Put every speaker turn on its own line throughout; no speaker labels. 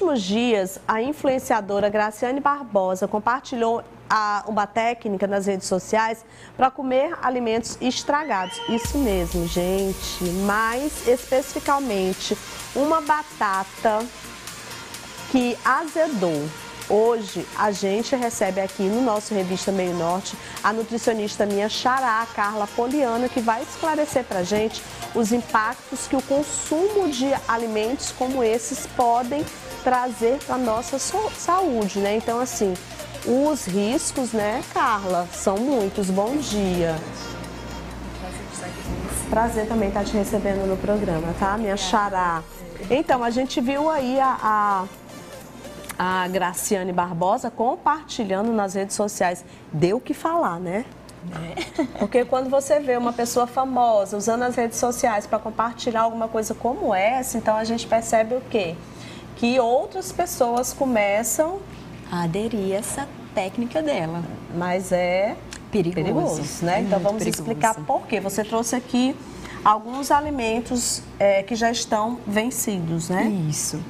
últimos dias, a influenciadora Graciane Barbosa compartilhou a, uma técnica nas redes sociais para comer alimentos estragados. Isso mesmo, gente. Mais especificamente, uma batata que azedou. Hoje a gente recebe aqui no nosso Revista Meio Norte a nutricionista minha Xará, Carla Poliana, que vai esclarecer para gente os impactos que o consumo de alimentos como esses podem trazer para a nossa saúde, né? Então, assim, os riscos, né, Carla, são muitos. Bom dia. Prazer também estar te recebendo no programa, tá? Minha Xará. Então, a gente viu aí a, a a Graciane Barbosa compartilhando nas redes sociais. Deu o que falar, né? É. Porque quando você vê uma pessoa famosa usando as redes sociais para compartilhar alguma coisa como essa, então a gente percebe o quê? Que outras pessoas começam
a aderir a essa técnica dela.
Mas é perigoso, perigoso né? É então vamos perigoso. explicar por quê. Você trouxe aqui alguns alimentos é, que já estão vencidos, né?
Isso.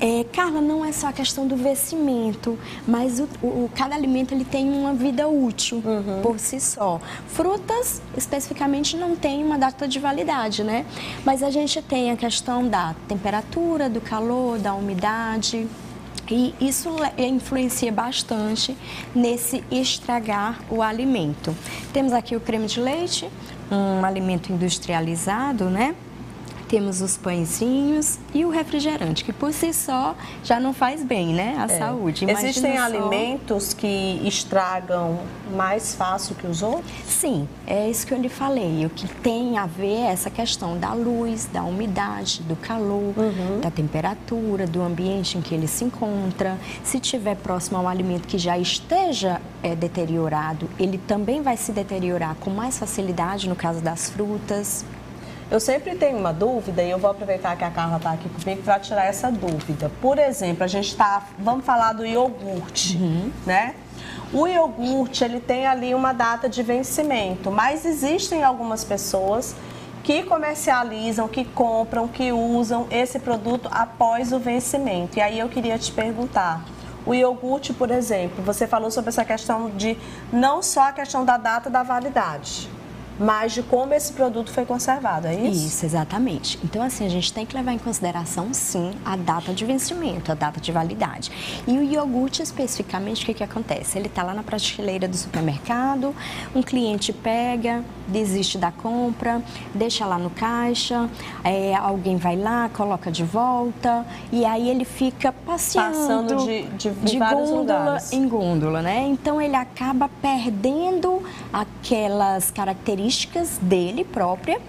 É, Carla, não é só a questão do vencimento, mas o, o cada alimento ele tem uma vida útil uhum. por si só. Frutas, especificamente, não tem uma data de validade, né? Mas a gente tem a questão da temperatura, do calor, da umidade. E isso influencia bastante nesse estragar o alimento. Temos aqui o creme de leite, um alimento industrializado, né? Temos os pãezinhos e o refrigerante, que por si só já não faz bem, né? A é. saúde.
Imagina Existem só... alimentos que estragam mais fácil que os outros?
Sim, é isso que eu lhe falei. O que tem a ver é essa questão da luz, da umidade, do calor, uhum. da temperatura, do ambiente em que ele se encontra. Se tiver próximo a um alimento que já esteja é, deteriorado, ele também vai se deteriorar com mais facilidade no caso das frutas.
Eu sempre tenho uma dúvida e eu vou aproveitar que a Carla está aqui comigo para tirar essa dúvida. Por exemplo, a gente está, vamos falar do iogurte, uhum. né? O iogurte, ele tem ali uma data de vencimento, mas existem algumas pessoas que comercializam, que compram, que usam esse produto após o vencimento. E aí eu queria te perguntar, o iogurte, por exemplo, você falou sobre essa questão de não só a questão da data da validade, mas de como esse produto foi conservado, é isso?
Isso, exatamente. Então, assim, a gente tem que levar em consideração, sim, a data de vencimento, a data de validade. E o iogurte, especificamente, o que, que acontece? Ele está lá na prateleira do supermercado, um cliente pega, desiste da compra, deixa lá no caixa, é, alguém vai lá, coloca de volta, e aí ele fica passeando
Passando de, de, de gôndola lugares.
em gôndola, né? Então, ele acaba perdendo aquelas características dele própria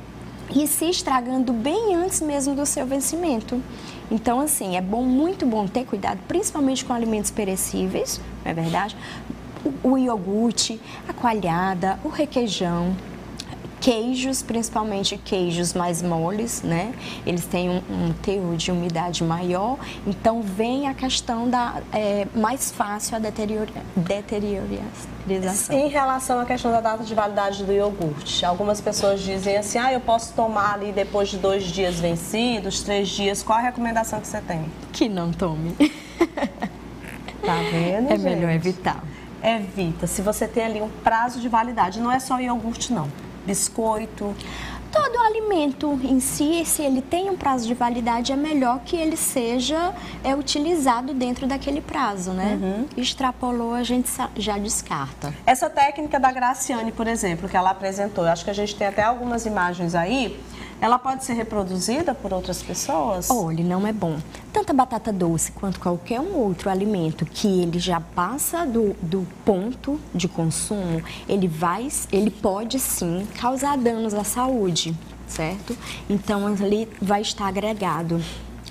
e se estragando bem antes mesmo do seu vencimento. Então, assim, é bom, muito bom ter cuidado, principalmente com alimentos perecíveis, não é verdade? O, o iogurte, a coalhada, o requeijão, Queijos, principalmente queijos mais moles, né? Eles têm um, um teor de umidade maior, então vem a questão da é, mais fácil a deteriora, deteriorização.
Em relação à questão da data de validade do iogurte, algumas pessoas dizem assim, ah, eu posso tomar ali depois de dois dias vencidos, três dias. Qual a recomendação que você tem?
Que não tome.
Tá vendo,
É gente? melhor evitar.
Evita. Se você tem ali um prazo de validade, não é só iogurte, não biscoito?
Todo alimento em si, se ele tem um prazo de validade, é melhor que ele seja é, utilizado dentro daquele prazo, né? Uhum. Extrapolou, a gente já descarta.
Essa técnica da Graciane, por exemplo, que ela apresentou, eu acho que a gente tem até algumas imagens aí ela pode ser reproduzida por outras pessoas?
Olha, não é bom. Tanto a batata doce quanto qualquer um outro alimento que ele já passa do, do ponto de consumo, ele vai, ele pode sim causar danos à saúde, certo? Então ali vai estar agregado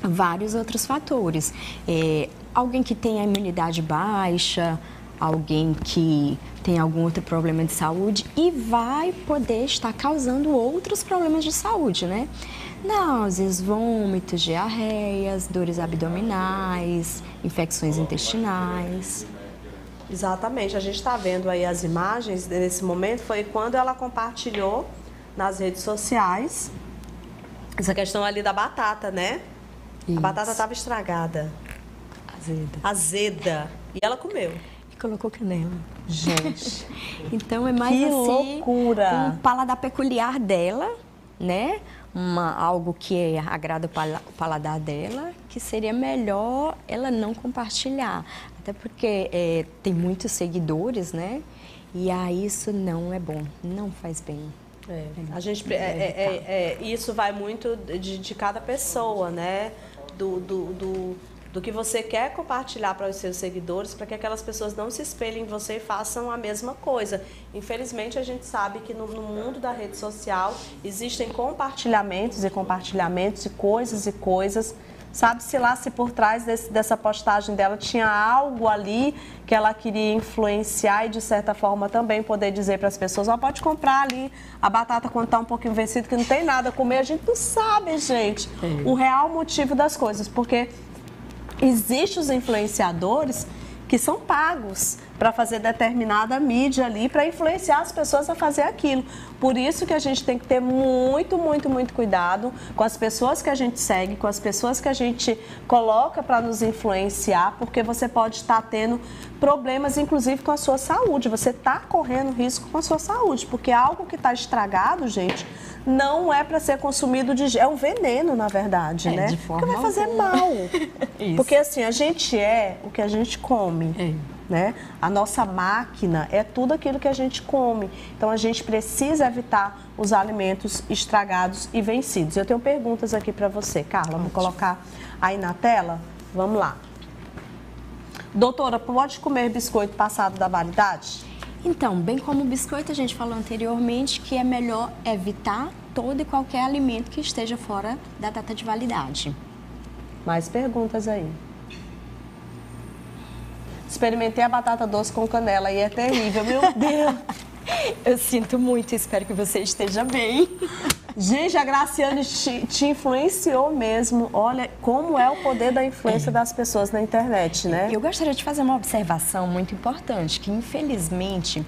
vários outros fatores. É, alguém que tem a imunidade baixa, alguém que tem algum outro problema de saúde e vai poder estar causando outros problemas de saúde, né? Náuseas, vômitos, diarreias, dores abdominais, infecções intestinais.
Exatamente, a gente está vendo aí as imagens nesse momento, foi quando ela compartilhou nas redes sociais essa questão ali da batata, né? Isso. A batata estava estragada.
Azeda.
Azeda. E ela comeu.
Colocou canela.
Gente.
então é mais
que
assim.
loucura.
Um paladar peculiar dela, né? Uma, algo que é, agrada o paladar dela, que seria melhor ela não compartilhar. Até porque é, tem muitos seguidores, né? E aí isso não é bom, não faz bem.
É, a gente, é, é, é, isso vai muito de, de cada pessoa, né? Do, do, do, do, que você quer compartilhar para os seus seguidores, para que aquelas pessoas não se espelhem em você e façam a mesma coisa. Infelizmente, a gente sabe que no, no mundo da rede social existem compartilhamentos e compartilhamentos e coisas e coisas Sabe-se lá se por trás desse, dessa postagem dela tinha algo ali que ela queria influenciar e, de certa forma, também poder dizer para as pessoas: ó, oh, pode comprar ali a batata quando está um pouquinho vencido, que não tem nada a comer. A gente não sabe, gente, é. o real motivo das coisas, porque existem os influenciadores que são pagos para fazer determinada mídia ali, para influenciar as pessoas a fazer aquilo. Por isso que a gente tem que ter muito, muito, muito cuidado com as pessoas que a gente segue, com as pessoas que a gente coloca para nos influenciar, porque você pode estar tendo problemas, inclusive com a sua saúde. Você está correndo risco com a sua saúde, porque algo que está estragado, gente, não é para ser consumido de é um veneno na verdade, é, né?
De forma
Porque vai fazer mal. Porque assim a gente é o que a gente come. É. Né? A nossa máquina é tudo aquilo que a gente come. Então a gente precisa evitar os alimentos estragados e vencidos. Eu tenho perguntas aqui para você, Carla. Vou colocar aí na tela. Vamos lá. Doutora, pode comer biscoito passado da validade?
Então, bem como o biscoito, a gente falou anteriormente que é melhor evitar todo e qualquer alimento que esteja fora da data de validade.
Mais perguntas aí. Experimentei a batata doce com canela e é terrível, meu Deus.
Eu sinto muito, espero que você esteja bem.
Gente, a Graciane te, te, influenciou mesmo. Olha como é o poder da influência das pessoas na internet, né?
Eu gostaria de fazer uma observação muito importante, que infelizmente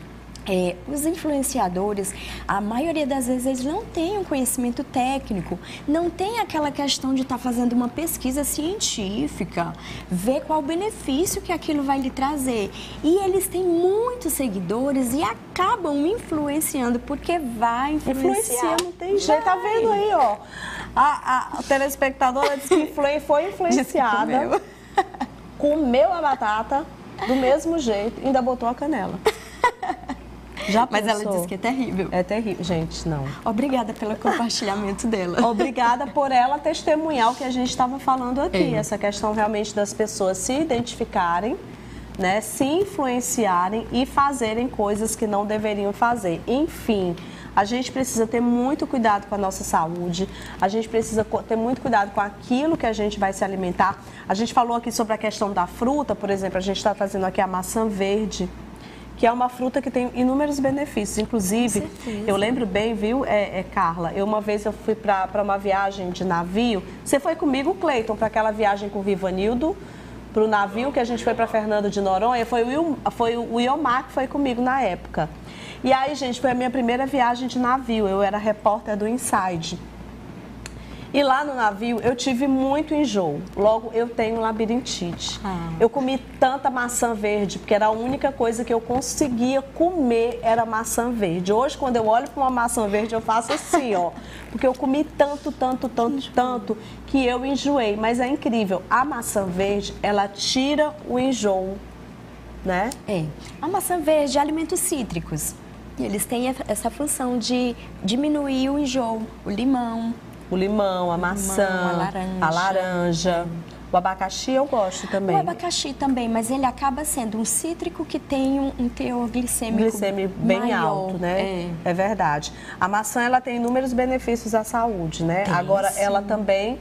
é, os influenciadores, a maioria das vezes, eles não têm um conhecimento técnico, não tem aquela questão de estar tá fazendo uma pesquisa científica, ver qual o benefício que aquilo vai lhe trazer. E eles têm muitos seguidores e acabam influenciando, porque vai influenciar. Influencia,
não tem jeito. Tá vendo aí, ó? A, a telespectadora disse que foi influenciada, comeu a batata do mesmo jeito, ainda botou a canela.
Já Mas ela disse que é terrível.
É terrível. Gente, não.
Obrigada pelo compartilhamento dela.
Obrigada por ela testemunhar o que a gente estava falando aqui. É. Essa questão realmente das pessoas se identificarem, né, se influenciarem e fazerem coisas que não deveriam fazer. Enfim, a gente precisa ter muito cuidado com a nossa saúde, a gente precisa ter muito cuidado com aquilo que a gente vai se alimentar. A gente falou aqui sobre a questão da fruta, por exemplo, a gente está fazendo aqui a maçã verde que é uma fruta que tem inúmeros benefícios. Inclusive, eu lembro bem, viu, é, é Carla? Eu uma vez eu fui para uma viagem de navio. Você foi comigo, Cleiton, para aquela viagem com o Vivanildo, para o navio que a gente foi para Fernando de Noronha. Foi o, foi o Iomar que foi comigo na época. E aí, gente, foi a minha primeira viagem de navio. Eu era repórter do Inside. E lá no navio eu tive muito enjoo. Logo, eu tenho labirintite. Ah. Eu comi tanta maçã verde, porque era a única coisa que eu conseguia comer era maçã verde. Hoje, quando eu olho para uma maçã verde, eu faço assim, ó. Porque eu comi tanto, tanto, tanto, tanto, que eu enjoei. Mas é incrível. A maçã verde, ela tira o enjoo, né?
É. A maçã verde é alimentos cítricos. Eles têm essa função de diminuir o enjoo. O limão,
o limão, a maçã, a laranja. A laranja. O abacaxi eu gosto também.
O abacaxi também, mas ele acaba sendo um cítrico que tem um, um teor glicêmico,
glicêmico bem maior. alto, né? É. é. verdade. A maçã ela tem inúmeros benefícios à saúde, né? Tem, Agora sim. ela também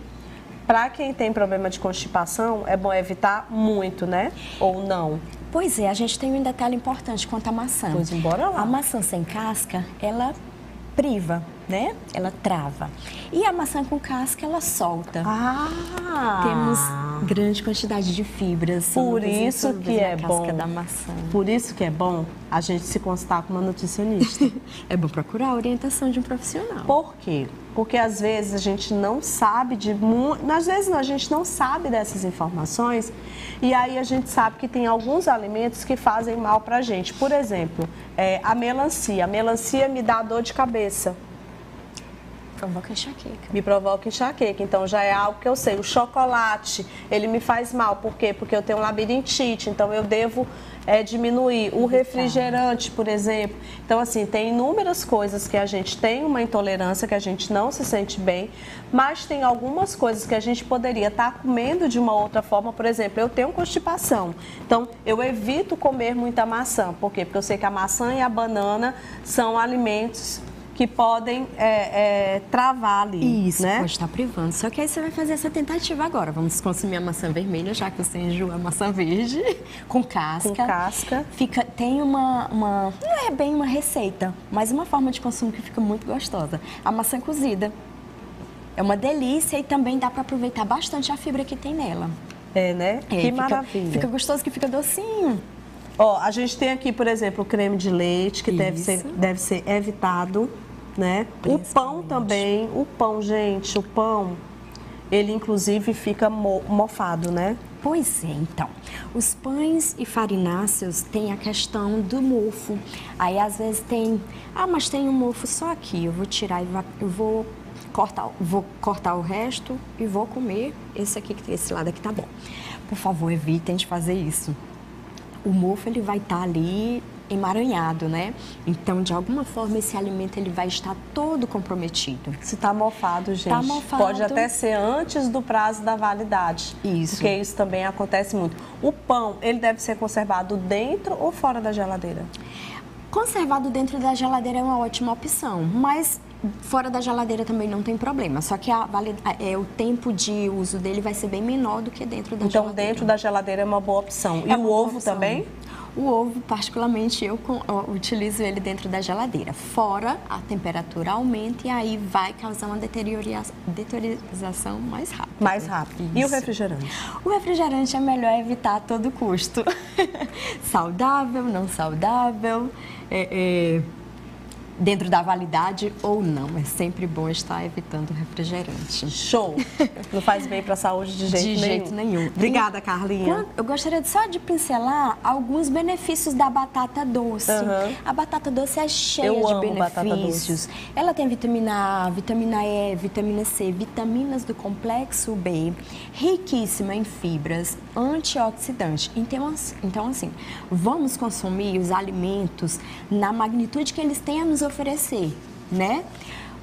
para quem tem problema de constipação, é bom evitar muito, né? Ou não?
Pois é, a gente tem um detalhe importante quanto à maçã.
Pois embora lá.
A maçã sem casca, ela priva, né? Ela trava. E a maçã com casca, ela solta.
Ah!
Temos grande quantidade de fibras.
Por isso que é bom.
da maçã.
Por isso que é bom a gente se constar com uma nutricionista.
é bom procurar a orientação de um profissional.
Por quê? Porque às vezes a gente não sabe de às vezes a gente não sabe dessas informações e aí a gente sabe que tem alguns alimentos que fazem mal para a gente. Por exemplo, é, a melancia. A melancia me dá dor de cabeça.
Provoca enxaqueca.
Me provoca enxaqueca. Então já é algo que eu sei. O chocolate, ele me faz mal. Por quê? Porque eu tenho labirintite. Então eu devo é, diminuir. O refrigerante, por exemplo. Então, assim, tem inúmeras coisas que a gente tem uma intolerância, que a gente não se sente bem, mas tem algumas coisas que a gente poderia estar tá comendo de uma outra forma. Por exemplo, eu tenho constipação. Então, eu evito comer muita maçã. Por quê? Porque eu sei que a maçã e a banana são alimentos que podem é, é, travar ali.
Isso,
né?
pode estar privando. Só que aí você vai fazer essa tentativa agora. Vamos consumir a maçã vermelha, já que você enjoa a maçã verde, com casca.
Com casca.
Fica, tem uma, uma. Não é bem uma receita, mas uma forma de consumo que fica muito gostosa. A maçã cozida. É uma delícia e também dá para aproveitar bastante a fibra que tem nela.
É, né?
É,
que
fica,
maravilha.
Fica gostoso que fica docinho.
Ó, a gente tem aqui, por exemplo, o creme de leite, que deve ser, deve ser evitado né? O pão também, o pão, gente, o pão, ele inclusive fica mo mofado, né?
Pois é, então. Os pães e farináceos têm a questão do mofo. Aí às vezes tem, ah, mas tem um mofo só aqui, eu vou tirar e eu vou cortar, vou cortar o resto e vou comer esse aqui, esse lado aqui tá bom. Por favor, evitem de fazer isso. O mofo ele vai estar tá ali emaranhado, né? Então, de alguma forma, esse alimento ele vai estar todo comprometido.
Se está mofado, gente,
tá mofado.
pode até ser antes do prazo da validade.
Isso.
Porque isso também acontece muito. O pão, ele deve ser conservado dentro ou fora da geladeira?
Conservado dentro da geladeira é uma ótima opção, mas fora da geladeira também não tem problema. Só que a, é, o tempo de uso dele vai ser bem menor do que dentro da
então,
geladeira.
Então, dentro da geladeira é uma boa opção. É e o ovo opção. também?
O ovo, particularmente, eu, eu utilizo ele dentro da geladeira. Fora, a temperatura aumenta e aí vai causar uma deteriorização mais rápida.
Mais rápido. E o refrigerante?
O refrigerante é melhor evitar a todo custo. saudável, não saudável. É, é dentro da validade ou não. É sempre bom estar evitando refrigerante.
Show! Não faz bem para a saúde de jeito
de
nenhum.
De jeito nenhum.
Obrigada, Carlinha.
Eu gostaria só de pincelar alguns benefícios da batata doce. Uhum. A batata doce é cheia
Eu
de benefícios. Ela tem vitamina A, vitamina E, vitamina C, vitaminas do complexo B, riquíssima em fibras, antioxidantes. Então, então assim, vamos consumir os alimentos na magnitude que eles têm a nos oferecer, né?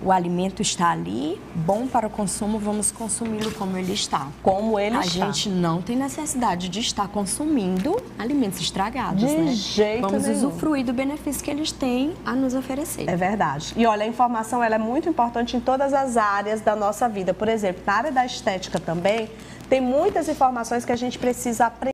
O alimento está ali, bom para o consumo, vamos consumi-lo como ele está.
Como ele
a
está.
A gente não tem necessidade de estar consumindo alimentos estragados,
de
né?
jeito
Vamos
nenhum.
usufruir do benefício que eles têm a nos oferecer.
É verdade. E olha, a informação ela é muito importante em todas as áreas da nossa vida. Por exemplo, na área da estética também, tem muitas informações que a gente precisa aprender.